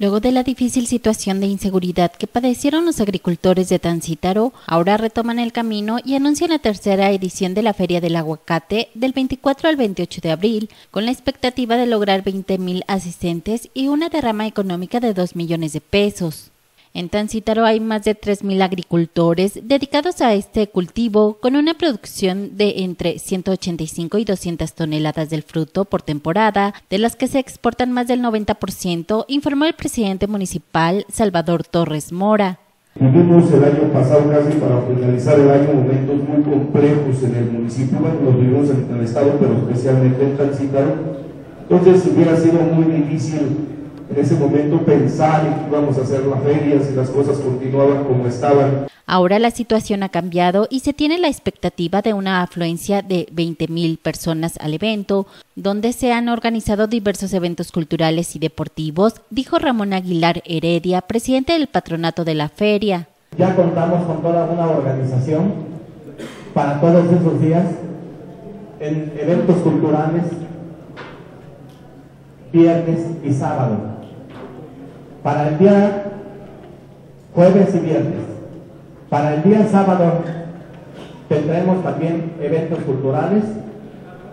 Luego de la difícil situación de inseguridad que padecieron los agricultores de Tancítaro, ahora retoman el camino y anuncian la tercera edición de la Feria del Aguacate del 24 al 28 de abril, con la expectativa de lograr 20 mil asistentes y una derrama económica de 2 millones de pesos. En Tancítaro hay más de 3.000 agricultores dedicados a este cultivo, con una producción de entre 185 y 200 toneladas del fruto por temporada, de las que se exportan más del 90%, informó el presidente municipal Salvador Torres Mora. Vivimos el año pasado casi para finalizar el año momentos muy complejos en el municipio, bueno, los vivimos en el estado, pero especialmente en Tancítaro. Entonces hubiera sido muy difícil en ese momento pensar en que íbamos a hacer la feria si las cosas continuaban como estaban. Ahora la situación ha cambiado y se tiene la expectativa de una afluencia de 20.000 personas al evento, donde se han organizado diversos eventos culturales y deportivos, dijo Ramón Aguilar Heredia, presidente del patronato de la feria. Ya contamos con toda una organización para todos esos días en eventos culturales, viernes y sábado para el día jueves y viernes. Para el día sábado tendremos también eventos culturales.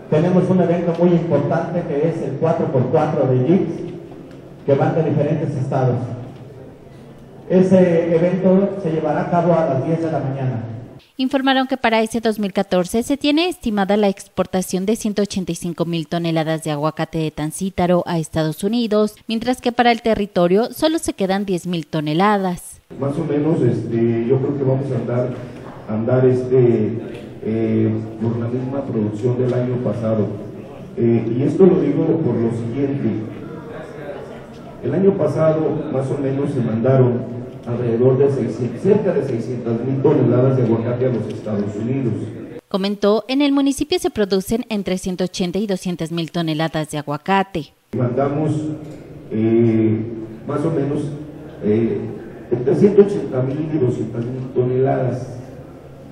Tenemos un evento muy importante que es el 4x4 de Jeeps, que van de diferentes estados. Ese evento se llevará a cabo a las 10 de la mañana informaron que para ese 2014 se tiene estimada la exportación de 185 mil toneladas de aguacate de Tancítaro a Estados Unidos, mientras que para el territorio solo se quedan 10 mil toneladas. Más o menos, este, yo creo que vamos a andar, andar este, eh, por la misma producción del año pasado. Eh, y esto lo digo por lo siguiente. El año pasado, más o menos, se mandaron alrededor de 600, cerca de 600 mil toneladas de aguacate a los Estados Unidos. Comentó, en el municipio se producen entre 180 y 200 mil toneladas de aguacate. Mandamos eh, más o menos eh, entre 180 mil y 200 mil toneladas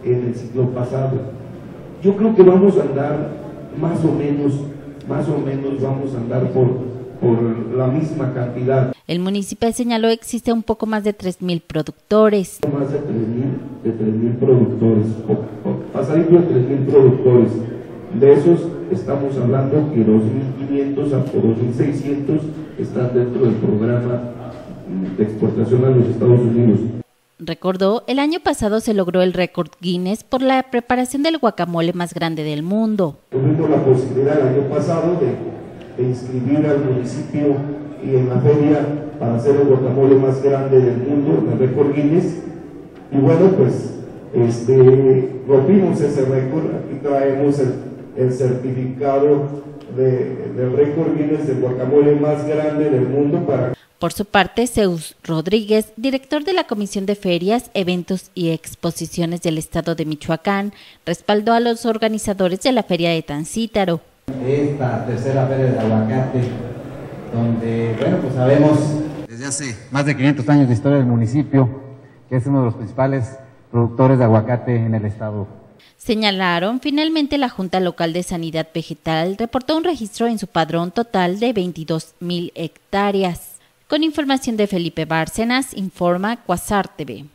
en el ciclo pasado. Yo creo que vamos a andar más o menos, más o menos vamos a andar por por la misma cantidad. El municipio señaló existe un poco más de 3.000 productores. Más de 3.000 de productores, pasadito de 3.000 productores. De esos estamos hablando que 2.500 a 2.600 están dentro del programa de exportación a los Estados Unidos. Recordó, el año pasado se logró el récord Guinness por la preparación del guacamole más grande del mundo. Tuvimos la posibilidad el año pasado de de inscribir al municipio y en la feria para hacer el guacamole más grande del mundo, el récord Guinness. Y bueno, pues este, rompimos ese récord. Aquí traemos el, certificado de, del récord Guinness del guacamole más grande del mundo para por su parte, Zeus Rodríguez, director de la Comisión de Ferias, Eventos y Exposiciones del Estado de Michoacán, respaldó a los organizadores de la Feria de Tancítaro esta tercera feria de aguacate, donde, bueno, pues sabemos... Desde hace más de 500 años de historia del municipio, que es uno de los principales productores de aguacate en el estado. Señalaron, finalmente la Junta Local de Sanidad Vegetal reportó un registro en su padrón total de 22 mil hectáreas. Con información de Felipe Bárcenas, informa Cuasar TV.